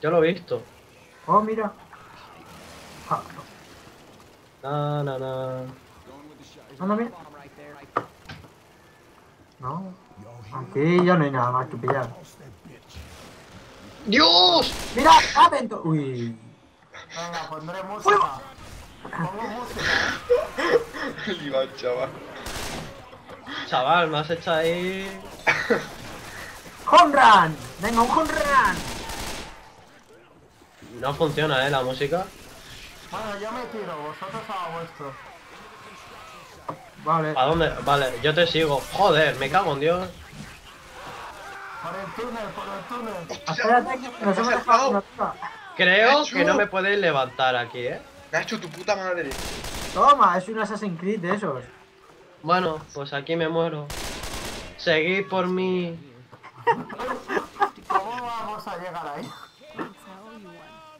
Yo lo he visto. Oh, mira. Ah, Na, na, na. anda, mira. No. Aquí ya no hay nada más que pillar. ¡Dios! ¡Mira! ¡Atento! Uy. Venga, pondré música. Pongo música, ¿eh? El Iván, chaval. Chaval, me has hecho ahí. ¡Home run! ¡Venga, un home run! No funciona, eh, la música. Bueno, yo me tiro, vosotros a vuestro. Vale. ¿A dónde? Vale, yo te sigo. Joder, me cago en Dios. Por el túnel, por el túnel. Espérate, que nos hemos dejado. Creo que no me puedes levantar aquí, eh. Nacho, tu puta madre. Toma, es un Assassin's Creed de esos. Bueno, pues aquí me muero. Seguid por mí. ¿Cómo vamos a llegar ahí?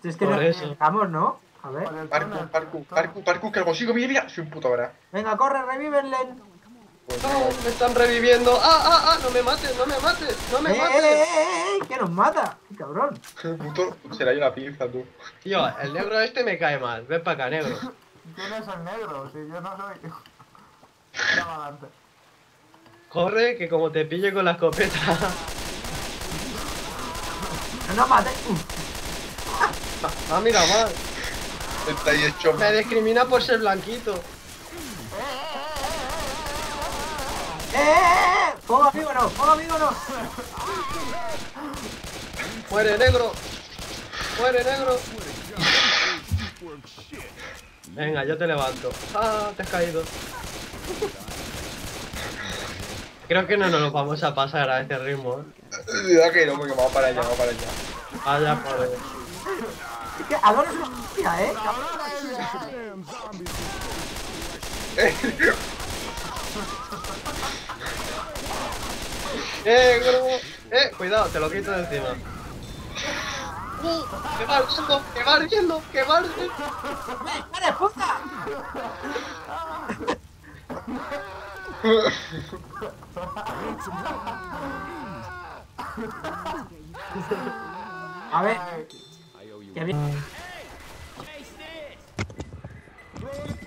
Si es que Por eso. dejamos, ¿no? A ver. Parkour, parkour, parkour, parkour, que lo consigo. Mira, mira. Soy un puto ahora. Venga, corre, revívenle. Pues No, me están reviviendo. ¡Ah, ah, ah! ¡No me mates, no me mates! ¡No ¡Eh, me eh, eh, mates! eh, eh! ¡Que nos mata! ¡Qué cabrón! Puto, se le la pinza, tú. Tío, el negro este me cae mal. Ven para acá, negro. ¿Quién es el negro? Si yo no soy. Adelante. Corre, que como te pille con la escopeta. ¡No nos mate! Uf. Ah, mira, mal. Está ahí hecho. Me discrimina por ser blanquito. ¡Eh, eh, eh! ¡Fuego amigo no! ¡Fuego amigo no! Muere, negro. Muere, negro. Venga, yo te levanto. Ah, te has caído. Creo que no nos lo vamos a pasar a este ritmo. ¿eh? Cuidado que no, porque vamos para allá, vamos para allá. Vaya por Es que Adoro es una ¿eh? ¡Eh, negro! ¡Eh! Cuidado, te lo quito de encima. ¡Que va ardiendo! ¡Que va ardiendo! ¡Que va ardiendo! ¡Eres puta! A ver, que bien.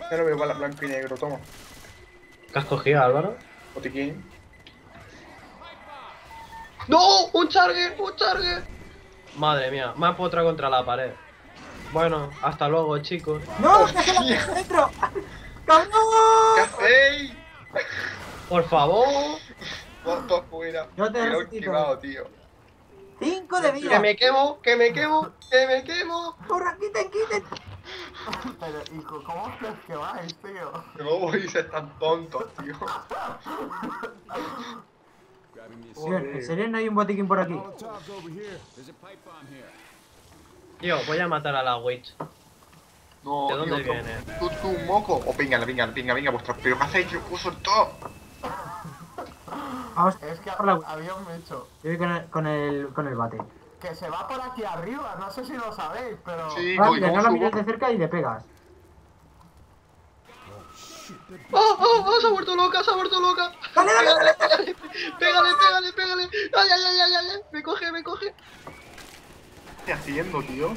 Ya lo veo para blanco y negro, toma. ¿Qué has cogido, Álvaro? Botiquín. ¡No! ¡Un charger! ¡Un charger! Madre mía, más otra contra la pared. Bueno, hasta luego, chicos. ¡No! ¡Que se la tengo dentro! ¿Qué ¡Cabrón! hacéis? Por favor. Todo afuera. Yo te Me he tío. ¡Cinco de Que vida! me quemo, que me quemo, que me quemo. ¡Corre, quiten, quiten! Pero, hijo, ¿cómo crees que vais, tío? No voy a ser tan tontos, tío. ¿En serio no hay un botiquín por aquí? Tío, voy a matar a la witch. No, ¿De dónde tío, viene? Tú, tú, un moco. O venga, venga, venga, venga, vuestra. Pero ¿qué hacéis? Yo puedo soltar. Vamos Es que por la... Yo había un bicho voy con el, con el, con el bate. que se va por aquí arriba, no sé si lo sabéis, pero. Sí, voy, ¿cómo no la mires de cerca y le pegas. ¡Oh, oh, oh! ¡Se ha vuelto loca, se ha vuelto loca! ¡Dale, dale, dale! ¡Pégale, pégale, pégale, pégale! ¡Ay, ay, ay, ay, ay! ¡Me coge, me coge! ¿Qué estoy haciendo, tío?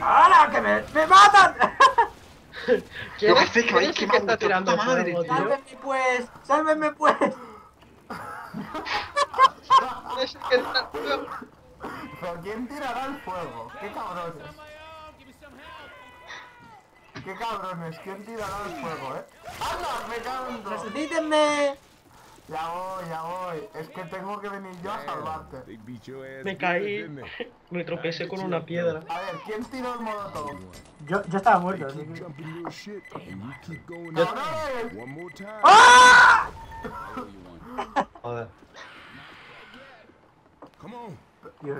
¡Hala, que me, me matan! ¿Quién qué es, haces? Que que está tirando madre, tío? ¡Sálvenme pues! ¡Sálvenme pues! ¿Quién es el que está- ¿Pero quién tirará el fuego? ¿Qué cabrones? ¿Qué cabrones? ¿Quién tirará el fuego, eh? ¡Anda! ¡Me cago! ¡Resucítenme! Ya voy, ya voy. Es que tengo que venir yo a salvarte. Me caí. Me tropecé con una piedra. A ver, ¿quién tiró el molotov? Yo, yo estaba muerto. así que- ¡Cabrones! ¡Ah! Joder.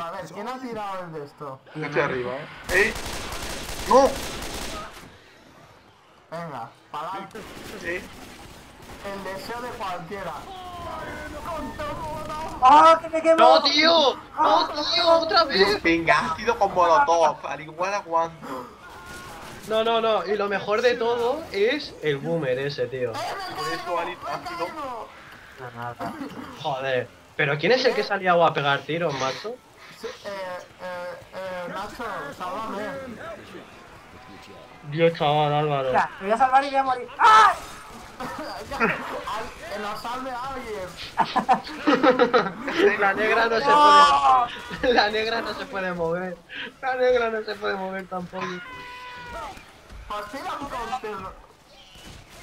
A ver, ¿quién ha tirado el de esto? Estoy arriba, eh. ¡Eh! ¡No! Venga, para adelante. ¡Eh! El deseo de cualquiera. ¡Ah, que me quemo! ¡No, tío! ¡No, tío! ¡Otra vez! Venga, ha sido con molotov. Al igual aguanto. No, no, no. Y lo mejor de todo es el boomer ese, tío. Por eso Ali ha sido. Nada. Joder. ¿Pero quién es el que salía a pegar tiros, macho? Sí, eh, eh, eh, Nacho, sálvame. Dios, chaval, Álvaro. Mira, me voy a salvar y voy a morir. ¡Ah! Que nos salve a alguien. La negra no se puede. La negra no se puede mover. La negra no se puede mover tampoco. Pues tira un.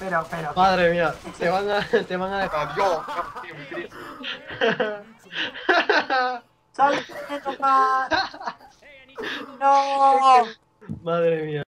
Pero, pero. Madre mía, te van a, te van a dejar. Triste. ¡Sal! ¡No! Madre mía.